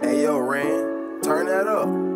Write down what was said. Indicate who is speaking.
Speaker 1: Hey yo, Rand, turn that up.